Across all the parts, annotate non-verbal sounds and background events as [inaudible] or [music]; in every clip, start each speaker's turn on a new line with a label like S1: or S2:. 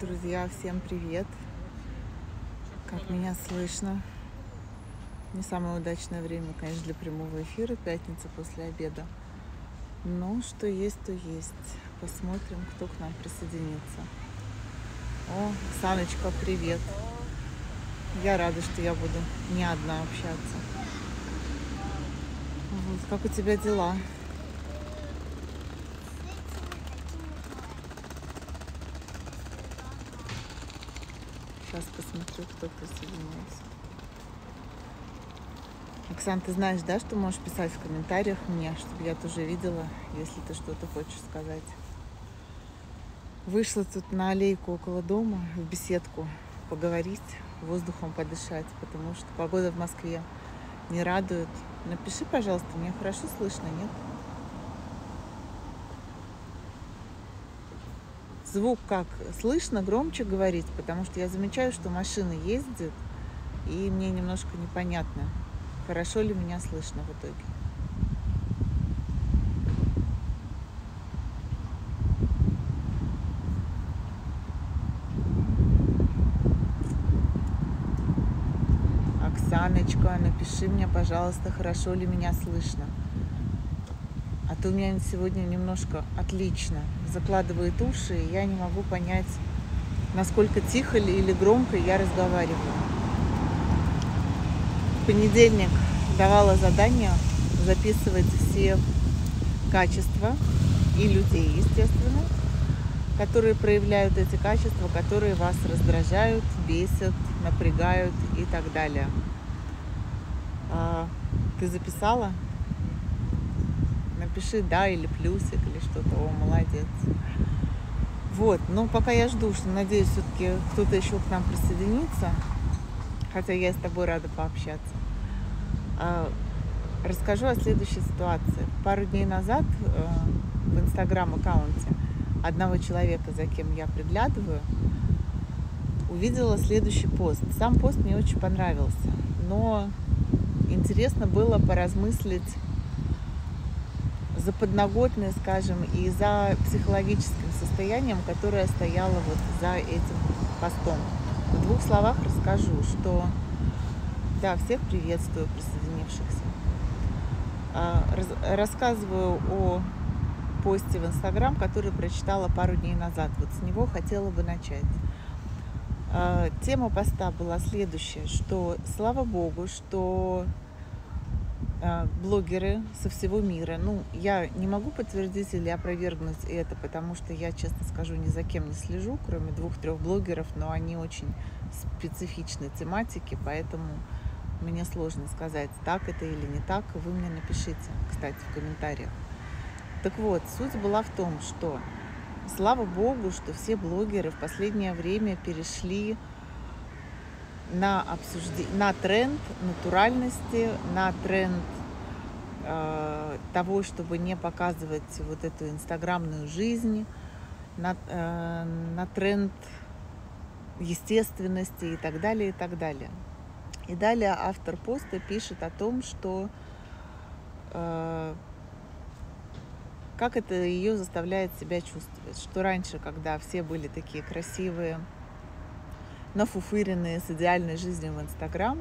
S1: Друзья, всем привет! Как меня слышно? Не самое удачное время, конечно, для прямого эфира, пятница после обеда. Но что есть, то есть. Посмотрим, кто к нам присоединится. О, Саночка, привет! Я рада, что я буду не одна общаться. Вот, как у тебя дела? Сейчас посмотрю, кто присоединяется. Оксан, ты знаешь, да, что можешь писать в комментариях мне, чтобы я тоже видела, если ты что-то хочешь сказать. Вышла тут на аллейку около дома, в беседку, поговорить, воздухом подышать, потому что погода в Москве не радует. Напиши, пожалуйста, мне хорошо слышно, нет? Звук как слышно, громче говорить, потому что я замечаю, что машины ездят, и мне немножко непонятно, хорошо ли меня слышно в итоге. Оксаночка, напиши мне, пожалуйста, хорошо ли меня слышно. А то у меня сегодня немножко отлично закладывает уши, и я не могу понять, насколько тихо ли или громко я разговариваю. В понедельник давала задание записывать все качества и людей, естественно, которые проявляют эти качества, которые вас раздражают, бесят, напрягают и так далее. А, ты записала? Напиши да или плюсик или что-то, о, молодец. Вот, но пока я жду, что, надеюсь, все-таки кто-то еще к нам присоединится, хотя я с тобой рада пообщаться. А, расскажу о следующей ситуации. Пару дней назад э, в инстаграм-аккаунте одного человека, за кем я приглядываю, увидела следующий пост. Сам пост мне очень понравился, но интересно было поразмыслить за подноготной, скажем, и за психологическим состоянием, которое стояло вот за этим постом. В двух словах расскажу, что да, всех приветствую присоединившихся. А, рассказываю о посте в Инстаграм, который прочитала пару дней назад. Вот с него хотела бы начать. А, тема поста была следующая, что слава богу, что блогеры со всего мира. Ну, я не могу подтвердить или опровергнуть это, потому что я, честно скажу, ни за кем не слежу, кроме двух-трех блогеров, но они очень специфичной тематики, поэтому мне сложно сказать, так это или не так. Вы мне напишите, кстати, в комментариях. Так вот, суть была в том, что слава богу, что все блогеры в последнее время перешли на, обсуждение, на тренд натуральности, на тренд э, того, чтобы не показывать вот эту инстаграмную жизнь, на, э, на тренд естественности и так далее, и так далее. И далее автор поста пишет о том, что э, как это ее заставляет себя чувствовать, что раньше, когда все были такие красивые, нафуфыренные с идеальной жизнью в Инстаграм,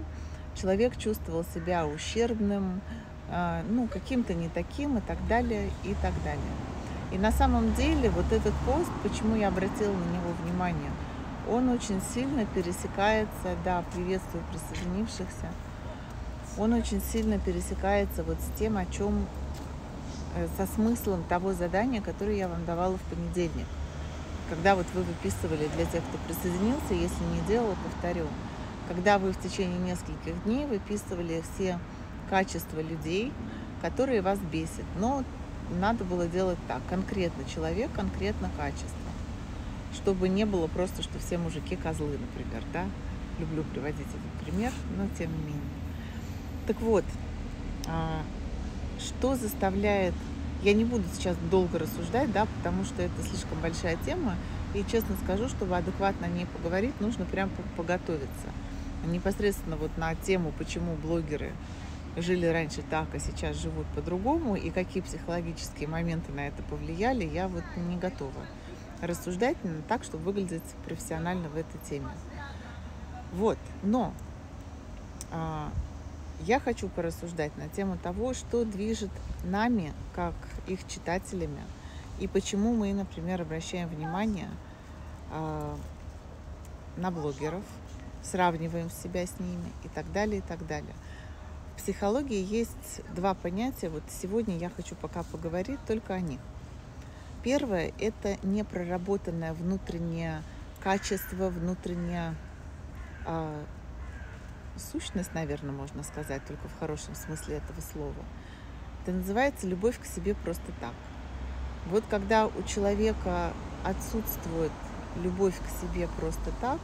S1: человек чувствовал себя ущербным, ну, каким-то не таким и так далее, и так далее. И на самом деле вот этот пост, почему я обратила на него внимание, он очень сильно пересекается, да, приветствую присоединившихся, он очень сильно пересекается вот с тем, о чем, э, со смыслом того задания, которое я вам давала в понедельник когда вот вы выписывали для тех, кто присоединился, если не делал, повторю, когда вы в течение нескольких дней выписывали все качества людей, которые вас бесят. Но надо было делать так, конкретно человек, конкретно качество. Чтобы не было просто, что все мужики козлы, например, да? Люблю приводить этот пример, но тем не менее. Так вот, а, что заставляет я не буду сейчас долго рассуждать, да, потому что это слишком большая тема. И честно скажу, чтобы адекватно о ней поговорить, нужно прям поготовиться. Непосредственно вот на тему, почему блогеры жили раньше так, а сейчас живут по-другому, и какие психологические моменты на это повлияли, я вот не готова рассуждать так, чтобы выглядеть профессионально в этой теме. Вот, но а, я хочу порассуждать на тему того, что движет нами, как их читателями, и почему мы, например, обращаем внимание а, на блогеров, сравниваем себя с ними и так далее, и так далее. В психологии есть два понятия. Вот сегодня я хочу пока поговорить только о них. Первое – это непроработанное внутреннее качество, внутренняя э, сущность, наверное, можно сказать, только в хорошем смысле этого слова. Это называется любовь к себе просто так. Вот когда у человека отсутствует любовь к себе просто так,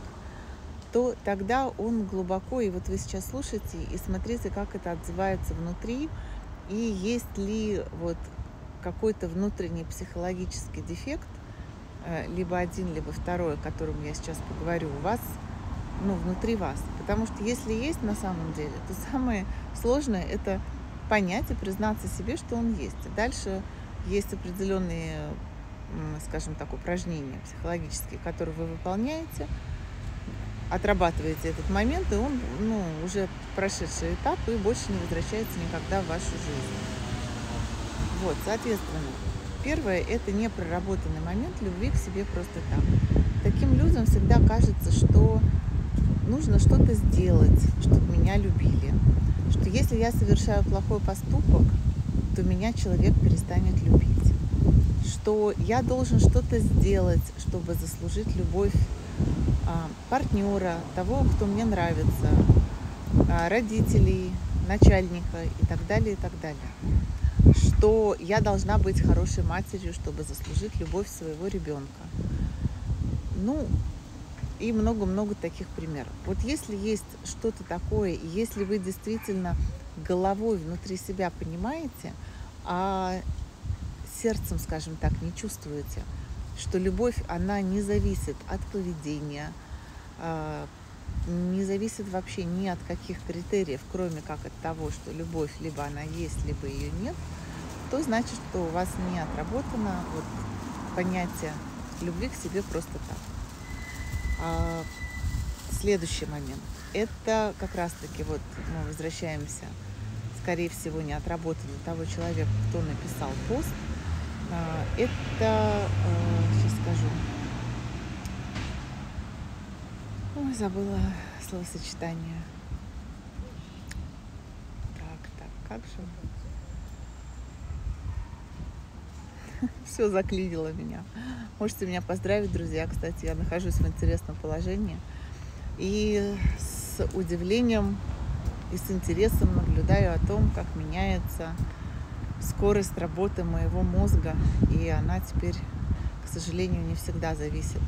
S1: то тогда он глубоко, и вот вы сейчас слушаете и смотрите, как это отзывается внутри, и есть ли вот какой-то внутренний психологический дефект, э, либо один, либо второй, о котором я сейчас поговорю, у вас, ну, внутри вас. Потому что если есть на самом деле, то [laughs] самое сложное – это понять и признаться себе, что он есть. Дальше есть определенные, скажем так, упражнения психологические, которые вы выполняете, отрабатываете этот момент, и он ну, уже прошедший этап и больше не возвращается никогда в вашу жизнь. Вот, соответственно, первое – это непроработанный момент любви к себе просто так. Таким людям всегда кажется, что нужно что-то сделать, чтобы меня любили. Что если я совершаю плохой поступок, то меня человек перестанет любить. Что я должен что-то сделать, чтобы заслужить любовь партнера, того, кто мне нравится, а, родителей, начальника и так далее, и так далее что я должна быть хорошей матерью, чтобы заслужить любовь своего ребенка. Ну, и много-много таких примеров. Вот если есть что-то такое, если вы действительно головой внутри себя понимаете, а сердцем, скажем так, не чувствуете, что любовь, она не зависит от поведения, а, не зависит вообще ни от каких критериев, кроме как от того, что любовь либо она есть, либо ее нет – то значит, что у вас не отработано вот понятие любви к себе просто так. А следующий момент. Это как раз-таки вот мы возвращаемся, скорее всего, не отработано того человека, кто написал пост. А, это, сейчас а, скажу, Ой, забыла словосочетание. Так, так, как же? [laughs] все заклинило меня. Можете меня поздравить, друзья. Кстати, я нахожусь в интересном положении. И с удивлением и с интересом наблюдаю о том, как меняется скорость работы моего мозга. И она теперь, к сожалению, не всегда зависит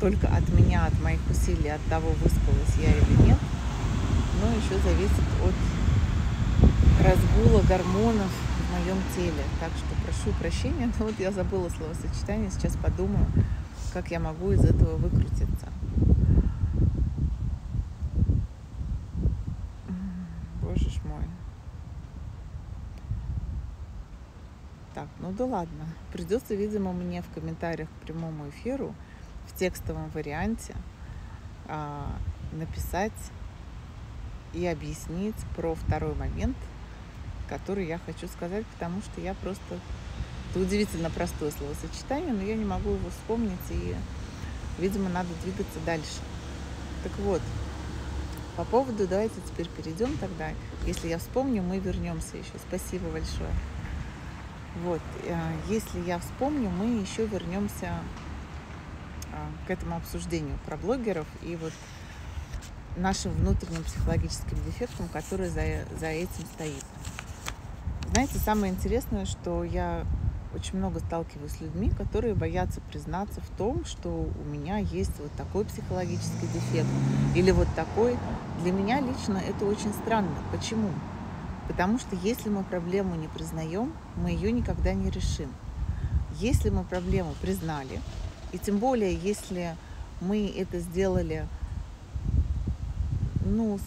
S1: только от меня, от моих усилий, от того, выспалась я или нет, но еще зависит от разгула гормонов в моем теле. Так что прошу прощения, но [laughs] вот я забыла словосочетание, сейчас подумаю, как я могу из этого выкрутиться. Боже ж мой. Так, ну да ладно. Придется, видимо, мне в комментариях к прямому эфиру в текстовом варианте а, написать и объяснить про второй момент – который я хочу сказать, потому что я просто... Это удивительно простое словосочетание, но я не могу его вспомнить, и, видимо, надо двигаться дальше. Так вот, по поводу, давайте теперь перейдем тогда. Если я вспомню, мы вернемся еще. Спасибо большое. Вот, э, если я вспомню, мы еще вернемся а, к этому обсуждению про блогеров и вот нашим внутренним психологическим дефектом, который за, за этим стоит. Знаете, самое интересное, что я очень много сталкиваюсь с людьми, которые боятся признаться в том, что у меня есть вот такой психологический дефект или вот такой. Для меня лично это очень странно. Почему? Потому что если мы проблему не признаем, мы ее никогда не решим. Если мы проблему признали, и тем более, если мы это сделали, ну,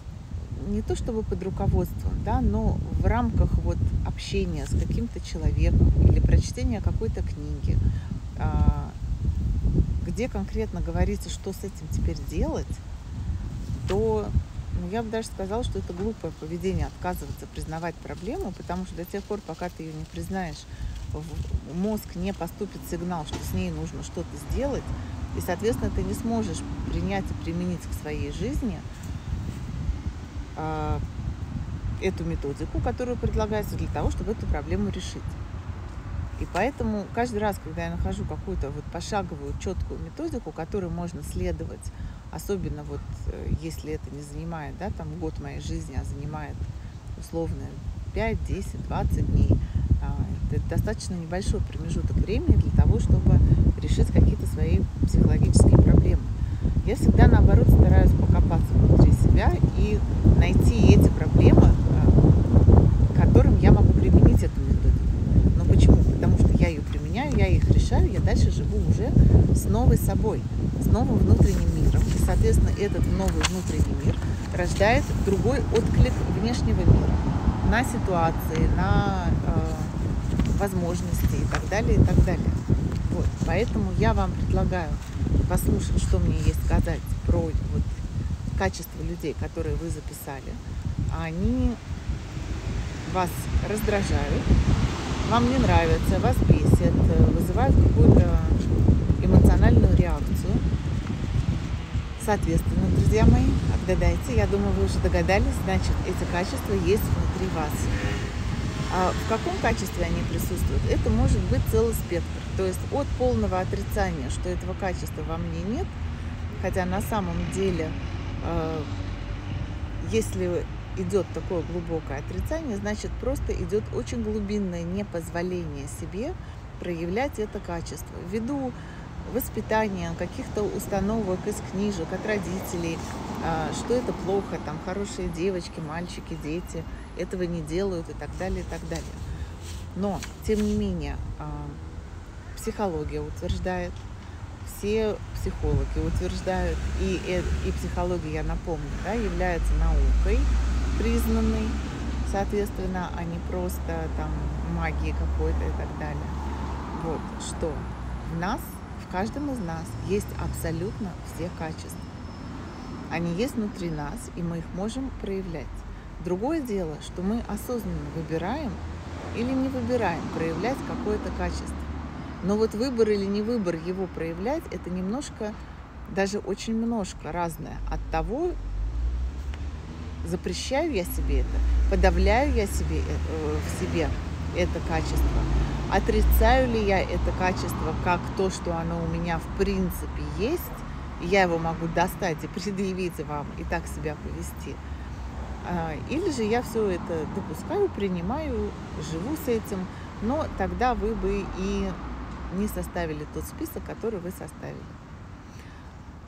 S1: не то чтобы под руководством, да, но в рамках вот общения с каким-то человеком или прочтения какой-то книги, а, где конкретно говорится, что с этим теперь делать, то ну, я бы даже сказала, что это глупое поведение отказываться признавать проблему, потому что до тех пор, пока ты ее не признаешь, мозг не поступит сигнал, что с ней нужно что-то сделать, и, соответственно, ты не сможешь принять и применить к своей жизни э, эту методику, которую предлагается для того, чтобы эту проблему решить. И поэтому каждый раз, когда я нахожу какую-то вот пошаговую, четкую методику, которой можно следовать, особенно вот э, если это не занимает, да, там год моей жизни, а занимает условно 5, 10, 20 дней, а, это достаточно небольшой промежуток времени для того, чтобы решить какие-то свои психологические проблемы. Я всегда, наоборот, стараюсь покопаться внутри себя и найти эти проблемы, э, которым я могу применить эту я их решаю, я дальше живу уже с новой собой, с новым внутренним соответственно, этот новый внутренний мир рождает другой отклик внешнего мира на ситуации, на э, возможности и так далее, и так далее. Вот. Поэтому я вам предлагаю послушать, что мне есть сказать про вот, качество людей, которые вы записали. Они вас раздражают, вам не нравится, вас бесит, вызывают какую-то эмоциональную реакцию. Соответственно, друзья мои, отгадайте, я думаю, вы уже догадались, значит, эти качества есть внутри вас. А в каком качестве они присутствуют? Это может быть целый спектр. То есть от полного отрицания, что этого качества во мне нет, хотя на самом деле, э, если идет такое глубокое отрицание, значит просто идет очень глубинное непозволение себе проявлять это качество ввиду воспитания, каких-то установок из книжек от родителей, а, что это плохо, там хорошие девочки, мальчики, дети этого не делают и так далее, и так далее. Но, тем не менее, а, психология утверждает, все психологи утверждают, и, э, и психология, я напомню, да, является наукой, признанный, соответственно, а не просто там магии какой-то и так далее. Вот, что в нас, каждом из нас есть абсолютно все качества. Они есть внутри нас, и мы их можем проявлять. Другое дело, что мы осознанно выбираем или не выбираем проявлять какое-то качество. Но вот выбор или не выбор его проявлять, это немножко, даже очень немножко разное от того, запрещаю я себе это, подавляю я себе, э, в себе это качество, отрицаю ли я это качество как то, что оно у меня в принципе есть, я его могу достать и предъявить вам и так себя повести. А, или же я все это допускаю, принимаю, живу с этим, но тогда вы бы и не составили тот список, который вы составили.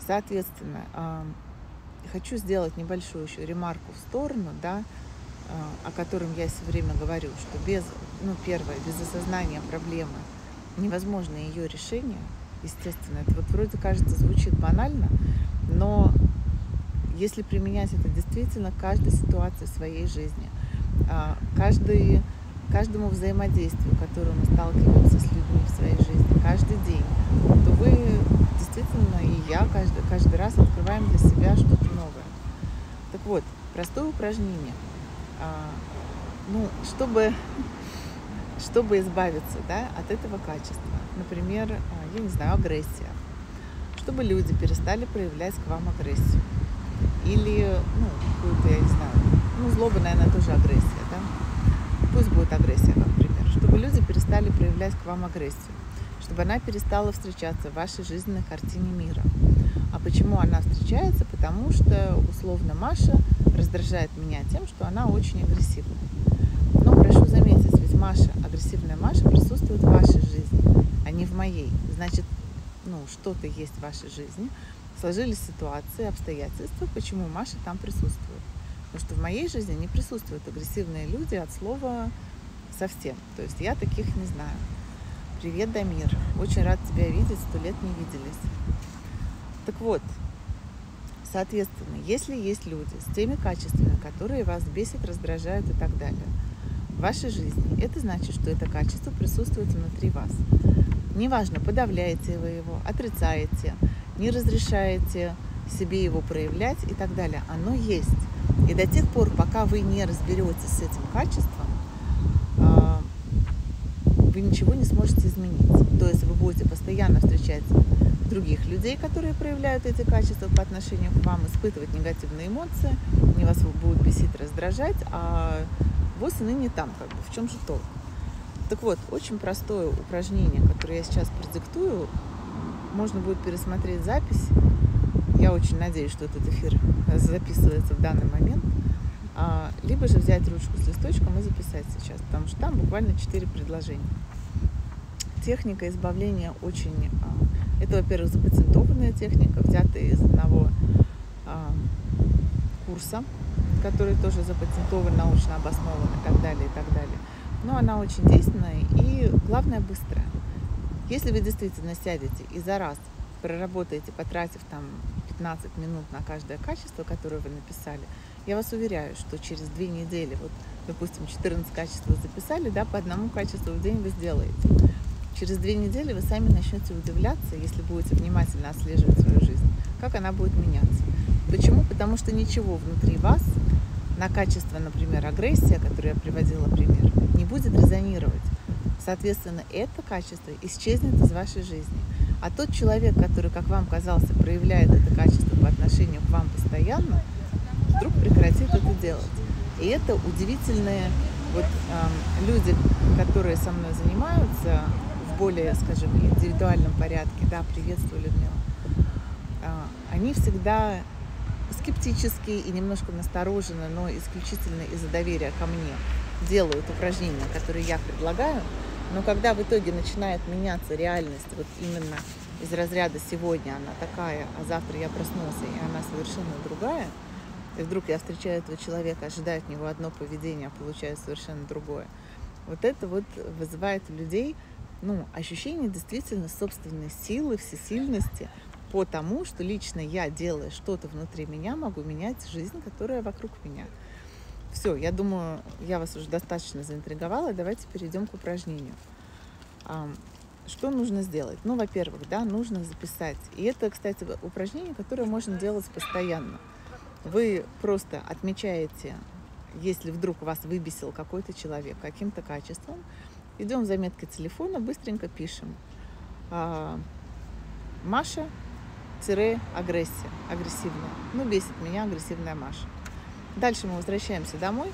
S1: Соответственно, хочу сделать небольшую еще ремарку в сторону, да, а, о котором я все время говорю, что без, ну, первое, без осознания проблемы невозможно ее решение, естественно. Это вот вроде кажется звучит банально, но если применять это действительно к каждой ситуации своей жизни, а, каждый, каждому взаимодействию, которое мы сталкиваемся с людьми в своей жизни, каждый день, то вы действительно и я каждый, каждый раз открываем для себя что-то новое. Так вот, простое упражнение. А, ну, чтобы, чтобы избавиться да, от этого качества. Например, а, я не знаю, агрессия. Чтобы люди перестали проявлять к вам агрессию. Или, ну, какую-то, я не знаю, ну, злоба, наверное, тоже агрессия, да? Пусть будет агрессия, как пример. Чтобы люди перестали проявлять к вам агрессию чтобы она перестала встречаться в вашей жизненной картине мира. А почему она встречается? Потому что, условно, Маша раздражает меня тем, что она очень агрессивна. Но прошу заметить, ведь Маша, агрессивная Маша, присутствует в вашей жизни, а не в моей. Значит, ну, что-то есть в вашей жизни. Сложились ситуации, обстоятельства, почему Маша там присутствует. Потому что в моей жизни не присутствуют агрессивные люди от слова совсем. То есть я таких не знаю. Привет, Дамир. Очень рад тебя видеть, сто лет не виделись. Так вот, соответственно, если есть люди с теми качествами, которые вас бесят, раздражают и так далее, в вашей жизни, это значит, что это качество присутствует внутри вас. Неважно, подавляете вы его, отрицаете, не разрешаете себе его проявлять и так далее. Оно есть. И до тех пор, пока вы не разберетесь с этим качеством, ничего не сможете изменить. То есть вы будете постоянно встречать других людей, которые проявляют эти качества по отношению к вам, испытывать негативные эмоции, они вас будут бесить, раздражать, а вот и ныне там, как бы, в чем же толк? Так вот, очень простое упражнение, которое я сейчас продиктую, можно будет пересмотреть запись. Я очень надеюсь, что этот эфир записывается в данный момент. А, либо же взять ручку с листочком и записать сейчас, потому что там буквально 4 предложения. Техника избавления очень... А, это, во-первых, запатентованная техника, взятая из одного а, курса, который тоже запатентован, научно обоснован и так далее, и так далее. Но она очень действенная и, главное, быстрая. Если вы действительно сядете и за раз проработаете, потратив там 15 минут на каждое качество, которое вы написали, я вас уверяю, что через две недели, вот, допустим, 14 качеств вы записали, да, по одному качеству в день вы сделаете. Через две недели вы сами начнете удивляться, если будете внимательно отслеживать свою жизнь, как она будет меняться. Почему? Потому что ничего внутри вас на качество, например, агрессия, которую я приводила пример, не будет резонировать. Соответственно, это качество исчезнет из вашей жизни. А тот человек, который, как вам казался, проявляет это качество по отношению к вам постоянно, вдруг прекратит это делать. И это удивительные вот, э, люди, которые со мной занимаются в более, скажем, индивидуальном порядке, да, приветствую, Людмила, э, они всегда скептически и немножко настороженно, но исключительно из-за доверия ко мне делают упражнения, которые я предлагаю, но когда в итоге начинает меняться реальность, вот именно из разряда сегодня она такая, а завтра я проснулся, и она совершенно другая, и вдруг я встречаю этого человека, ожидаю от него одно поведение, а получаю совершенно другое. Вот это вот вызывает у людей ну, ощущение действительно собственной силы, всесильности, по тому, что лично я, делая что-то внутри меня, могу менять жизнь, которая вокруг меня. Все, я думаю, я вас уже достаточно заинтриговала. Давайте перейдем к упражнению. Что нужно сделать? Ну, во-первых, да, нужно записать. И это, кстати, упражнение, которое можно делать постоянно. Вы просто отмечаете, если вдруг вас выбесил какой-то человек каким-то качеством, идем в заметки телефона, быстренько пишем. А, Маша агрессия, агрессивная. Ну, бесит меня агрессивная Маша. Дальше мы возвращаемся домой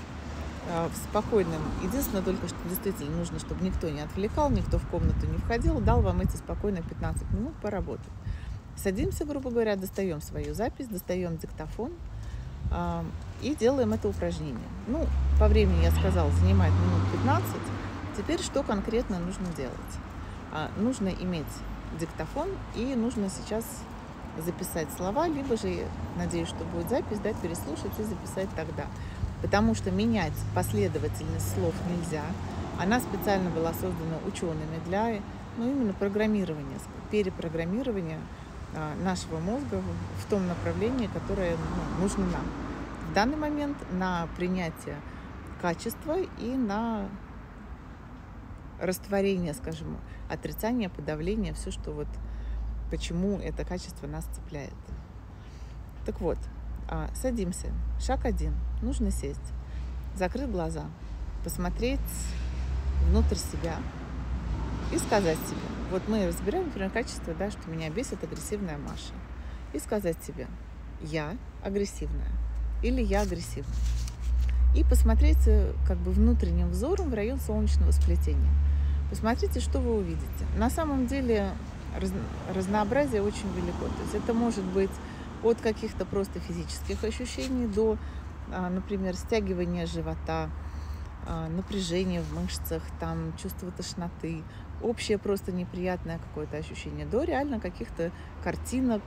S1: э, в спокойном. Единственное только, что действительно нужно, чтобы никто не отвлекал, никто в комнату не входил, дал вам эти спокойно 15 минут поработать. Садимся, грубо говоря, достаем свою запись, достаем диктофон и делаем это упражнение. Ну, по времени, я сказала, занимает минут 15. Теперь что конкретно нужно делать? А, нужно иметь диктофон и нужно сейчас записать слова, либо же, надеюсь, что будет запись, да, переслушать и записать тогда. Потому что менять последовательность слов нельзя. Она специально была создана учеными для ну, именно программирования, перепрограммирования нашего мозга в том направлении, которое ну, нужно нам. В данный момент на принятие качества и на растворение, скажем, отрицание, подавление, все, что вот почему это качество нас цепляет. Так вот, а, садимся. Шаг один. Нужно сесть, закрыть глаза, посмотреть внутрь себя и сказать себе. Вот мы разбираем, например, качество, да, что меня бесит агрессивная Маша. И сказать себе, я агрессивная или я агрессивная. И посмотреть как бы внутренним взором в район солнечного сплетения. Посмотрите, что вы увидите. На самом деле раз, разнообразие очень велико. То есть это может быть от каких-то просто физических ощущений до, а, например, стягивания живота, а, напряжения в мышцах, там, чувство тошноты, общее просто неприятное какое-то ощущение, до реально каких-то картинок,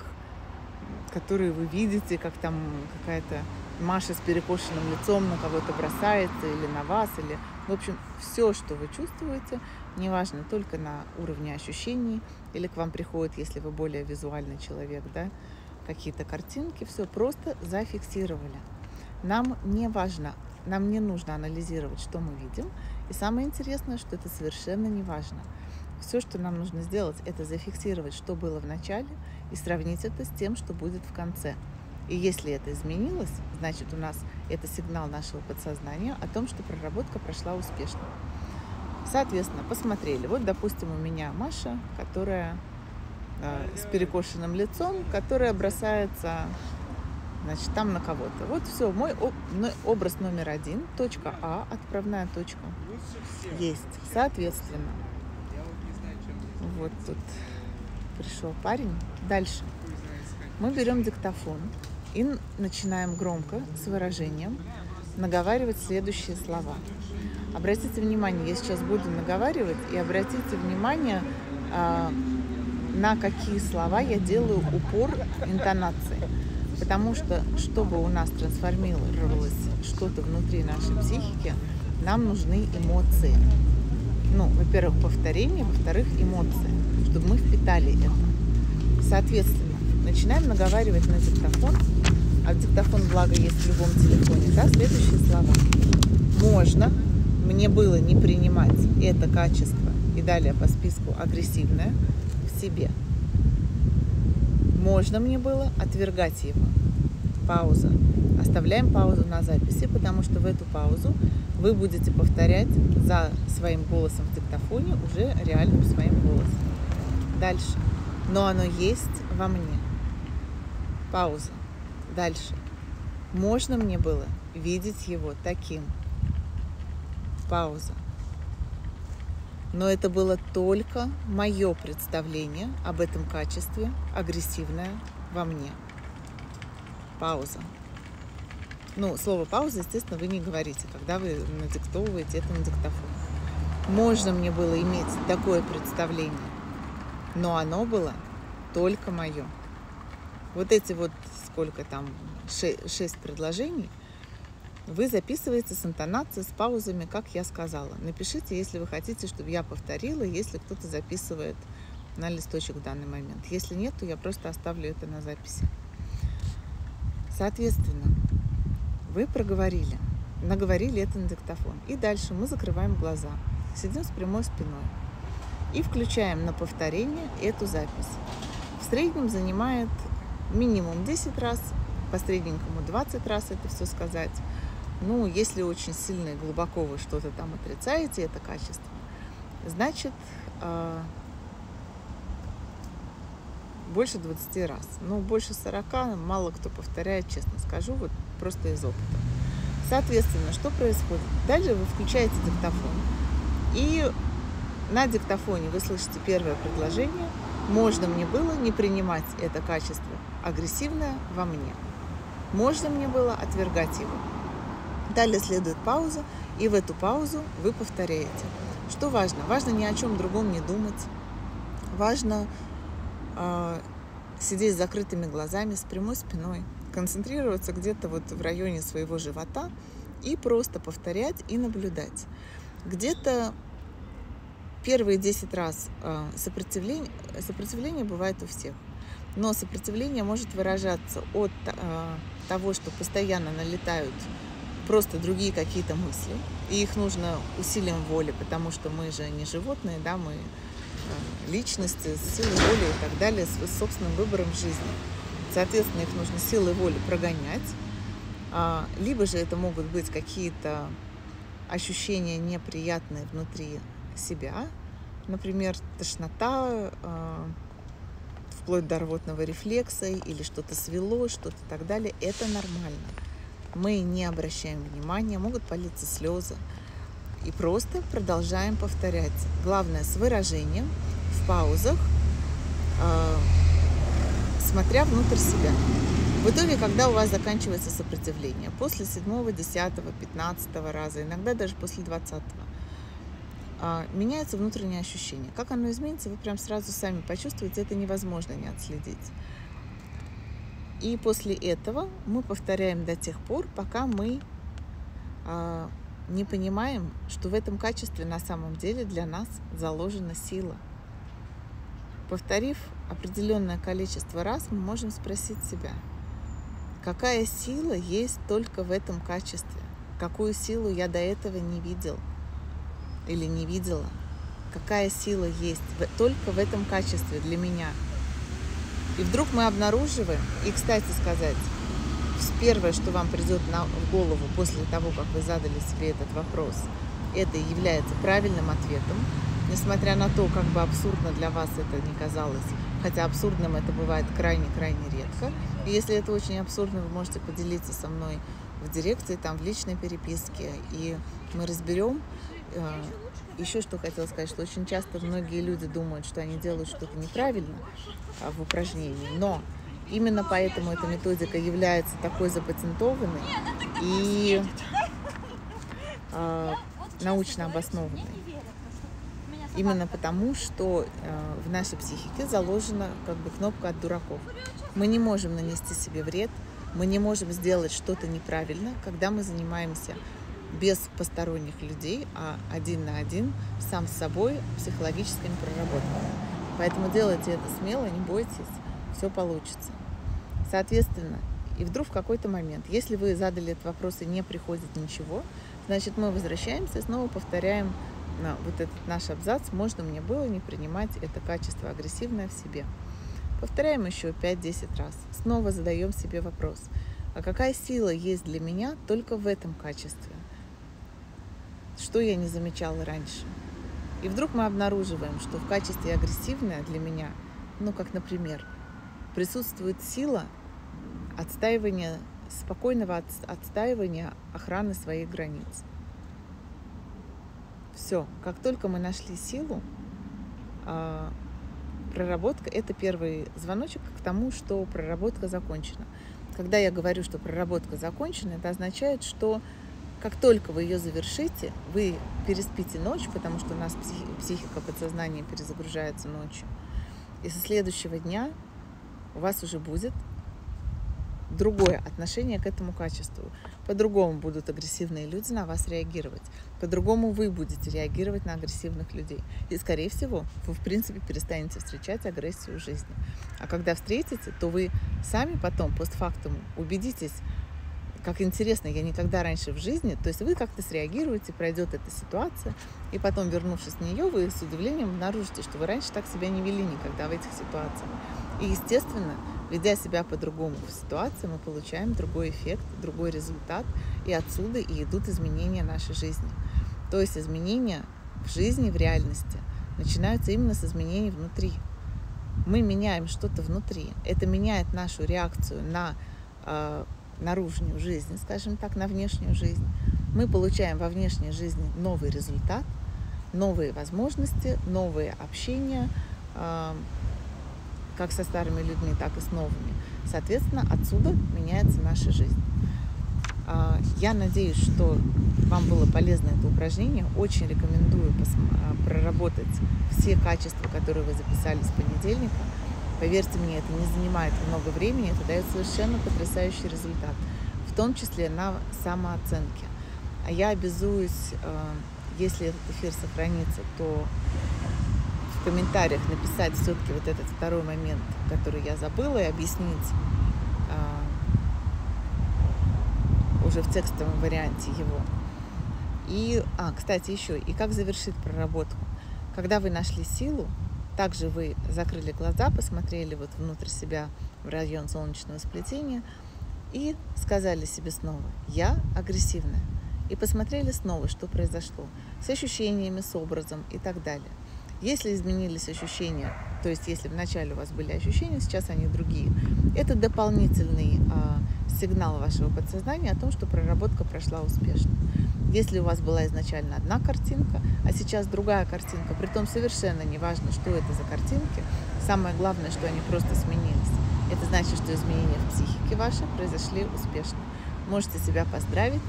S1: которые вы видите, как там какая-то Маша с перекошенным лицом на кого-то бросается или на вас, или, в общем, все, что вы чувствуете, неважно, только на уровне ощущений, или к вам приходит, если вы более визуальный человек, да, какие-то картинки, все просто зафиксировали. Нам не важно, нам не нужно анализировать, что мы видим, и самое интересное, что это совершенно не важно. Все, что нам нужно сделать, это зафиксировать, что было в начале, и сравнить это с тем, что будет в конце. И если это изменилось, значит у нас это сигнал нашего подсознания о том, что проработка прошла успешно. Соответственно, посмотрели. Вот, допустим, у меня Маша, которая э, с перекошенным лицом, которая бросается значит, там на кого-то. Вот все, мой образ номер один, точка А, отправная точка, есть. Соответственно, вот тут пришел парень. Дальше. Мы берем диктофон и начинаем громко, с выражением, наговаривать следующие слова. Обратите внимание, я сейчас буду наговаривать, и обратите внимание, а, на какие слова я делаю упор интонации. Потому что, чтобы у нас трансформировалось что-то внутри нашей психики, нам нужны эмоции. Ну, во-первых, повторение, во-вторых, эмоции, чтобы мы впитали это. Соответственно, начинаем наговаривать на диктофон, а диктофон, благо, есть в любом телефоне, да, следующие слова. Можно, мне было не принимать это качество и далее по списку агрессивное в себе – можно мне было отвергать его. Пауза. Оставляем паузу на записи, потому что в эту паузу вы будете повторять за своим голосом в диктофоне уже реальным своим голосом. Дальше. Но оно есть во мне. Пауза. Дальше. Можно мне было видеть его таким. Пауза. Но это было только мое представление об этом качестве, агрессивное во мне. Пауза. Ну, слово пауза, естественно, вы не говорите, когда вы надиктовываете это на диктофон. Можно мне было иметь такое представление, но оно было только мое. Вот эти вот сколько там, шесть предложений – вы записываете с интонацией, с паузами, как я сказала. Напишите, если вы хотите, чтобы я повторила, если кто-то записывает на листочек в данный момент. Если нет, то я просто оставлю это на записи. Соответственно, вы проговорили, наговорили это на диктофон. И дальше мы закрываем глаза, сидим с прямой спиной и включаем на повторение эту запись. В среднем занимает минимум 10 раз, по средненькому 20 раз это все сказать. Ну, если очень сильно и глубоко вы что-то там отрицаете, это качество, значит, э, больше 20 раз. Ну, больше 40 мало кто повторяет, честно скажу, вот просто из опыта. Соответственно, что происходит? Дальше вы включаете диктофон, и на диктофоне вы слышите первое предложение. Можно мне было не принимать это качество агрессивное во мне. Можно мне было отвергать его. Далее следует пауза, и в эту паузу вы повторяете. Что важно? Важно ни о чем другом не думать. Важно э, сидеть с закрытыми глазами, с прямой спиной, концентрироваться где-то вот в районе своего живота и просто повторять и наблюдать. Где-то первые 10 раз э, сопротивление, сопротивление бывает у всех. Но сопротивление может выражаться от э, того, что постоянно налетают просто другие какие-то мысли. И их нужно усилием воли, потому что мы же не животные, да, мы э, личности с силой воли и так далее, с собственным выбором жизни. Соответственно, их нужно силой воли прогонять. А, либо же это могут быть какие-то ощущения неприятные внутри себя, например, тошнота, э, вплоть до рвотного рефлекса, или что-то свело, что-то так далее. Это нормально мы не обращаем внимания, могут палиться слезы. И просто продолжаем повторять. Главное, с выражением, в паузах, э, смотря внутрь себя. В итоге, когда у вас заканчивается сопротивление, после седьмого, десятого, пятнадцатого раза, иногда даже после двадцатого, э, меняется внутреннее ощущение. Как оно изменится, вы прям сразу сами почувствуете, это невозможно не отследить. И после этого мы повторяем до тех пор, пока мы э, не понимаем, что в этом качестве на самом деле для нас заложена сила. Повторив определенное количество раз, мы можем спросить себя, какая сила есть только в этом качестве, какую силу я до этого не видел или не видела, какая сила есть только в этом качестве для меня. И вдруг мы обнаруживаем, и, кстати сказать, первое, что вам придет на, в голову после того, как вы задали себе этот вопрос, это является правильным ответом, несмотря на то, как бы абсурдно для вас это не казалось, хотя абсурдным это бывает крайне-крайне редко. И если это очень абсурдно, вы можете поделиться со мной в дирекции, там, в личной переписке, и мы разберем. Э, Еще что хотела сказать, что очень часто многие люди думают, что они делают что-то неправильно а, в упражнении, но именно поэтому эта методика является такой запатентованной и э, научно обоснованной. Именно потому, что э, в нашей психике заложена как бы кнопка от дураков. Мы не можем нанести себе вред, мы не можем сделать что-то неправильно, когда мы занимаемся без посторонних людей, а один на один, сам с собой, психологическими проработками. Поэтому делайте это смело, не бойтесь, все получится. Соответственно, и вдруг в какой-то момент, если вы задали этот вопрос и не приходит ничего, значит мы возвращаемся и снова повторяем на вот этот наш абзац «Можно мне было не принимать это качество агрессивное в себе». Повторяем еще 5-10 раз. Снова задаем себе вопрос. А какая сила есть для меня только в этом качестве? Что я не замечала раньше? И вдруг мы обнаруживаем, что в качестве агрессивное для меня, ну как, например, присутствует сила отстаивания, спокойного отстаивания охраны своих границ. Все, как только мы нашли силу, а, проработка – это первый звоночек к тому, что проработка закончена. Когда я говорю, что проработка закончена, это означает, что как только вы ее завершите, вы переспите ночь, потому что у нас психика подсознания перезагружается ночью. И со следующего дня у вас уже будет другое отношение к этому качеству. По-другому будут агрессивные люди на вас реагировать. По-другому вы будете реагировать на агрессивных людей. И, скорее всего, вы, в принципе, перестанете встречать агрессию в жизни. А когда встретите, то вы сами потом, постфактум, убедитесь, как интересно, я никогда раньше в жизни, то есть вы как-то среагируете, пройдет эта ситуация, и потом, вернувшись в нее, вы с удивлением обнаружите, что вы раньше так себя не вели никогда в этих ситуациях. И, естественно, ведя себя по-другому в ситуации, мы получаем другой эффект, другой результат, и отсюда и идут изменения нашей жизни. То есть изменения в жизни, в реальности начинаются именно с изменений внутри. Мы меняем что-то внутри. Это меняет нашу реакцию на э, наружную жизнь, скажем так, на внешнюю жизнь. Мы получаем во внешней жизни новый результат, новые возможности, новые общения, э, как со старыми людьми, так и с новыми. Соответственно, отсюда меняется наша жизнь. А, я надеюсь, что вам было полезно это упражнение. Очень рекомендую а, проработать все качества, которые вы записали с понедельника. Поверьте мне, это не занимает много времени, это дает совершенно потрясающий результат, в том числе на самооценке. А я обязуюсь, а, если этот эфир сохранится, то комментариях написать все-таки вот этот второй момент, который я забыла, и объяснить а, уже в текстовом варианте его. И, а, кстати, еще, и как завершить проработку. Когда вы нашли силу, также вы закрыли глаза, посмотрели вот внутрь себя в район солнечного сплетения и сказали себе снова «Я агрессивная». И посмотрели снова, что произошло с ощущениями, с образом и так далее. Если изменились ощущения, то есть если вначале у вас были ощущения, сейчас они другие, это дополнительный а, сигнал вашего подсознания о том, что проработка прошла успешно. Если у вас была изначально одна картинка, а сейчас другая картинка, при том совершенно не важно, что это за картинки, самое главное, что они просто сменились. Это значит, что изменения в психике вашей произошли успешно. Можете себя поздравить.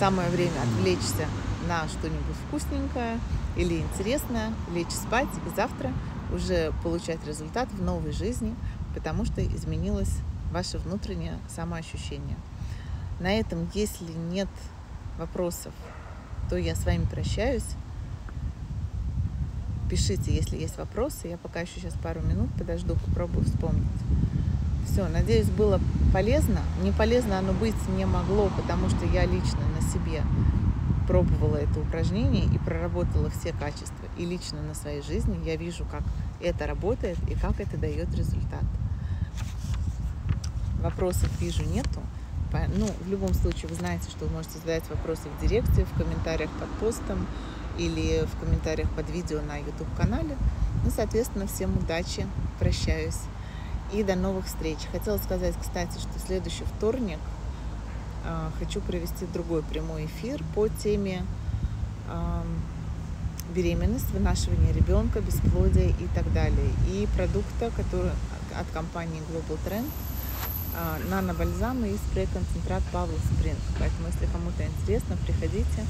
S1: Самое время отвлечься на что-нибудь вкусненькое или интересное, лечь спать и завтра уже получать результат в новой жизни, потому что изменилось ваше внутреннее самоощущение. На этом, если нет вопросов, то я с вами прощаюсь. Пишите, если есть вопросы. Я пока еще сейчас пару минут подожду, попробую вспомнить. Все, надеюсь, было полезно. Не полезно оно быть не могло, потому что я лично на себе пробовала это упражнение и проработала все качества. И лично на своей жизни я вижу, как это работает и как это дает результат. Вопросов вижу нету. Ну, в любом случае, вы знаете, что вы можете задать вопросы в директе, в комментариях под постом или в комментариях под видео на YouTube-канале. Ну, соответственно, всем удачи, прощаюсь и до новых встреч. Хотела сказать, кстати, что следующий вторник хочу провести другой прямой эфир по теме беременность, вынашивание ребенка, бесплодие и так далее. И продукта, который от компании Global Trend, э, нано-бальзамы и спрей-концентрат Павла Спринг. Поэтому, если кому-то интересно, приходите,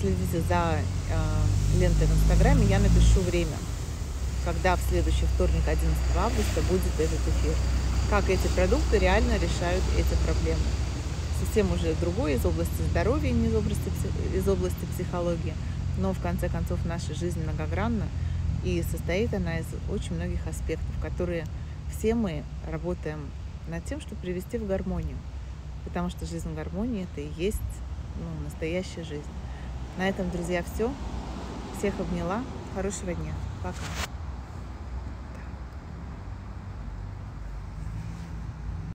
S1: следите за э, лентой в Инстаграме, я напишу время когда в следующий вторник, 11 августа, будет этот эфир. Как эти продукты реально решают эти проблемы. Совсем уже другой из области здоровья, не из области, из области психологии. Но в конце концов наша жизнь многогранна и состоит она из очень многих аспектов, которые все мы работаем над тем, чтобы привести в гармонию. Потому что жизнь в гармонии это и есть ну, настоящая жизнь. На этом, друзья, все. Всех обняла. Хорошего дня. Пока.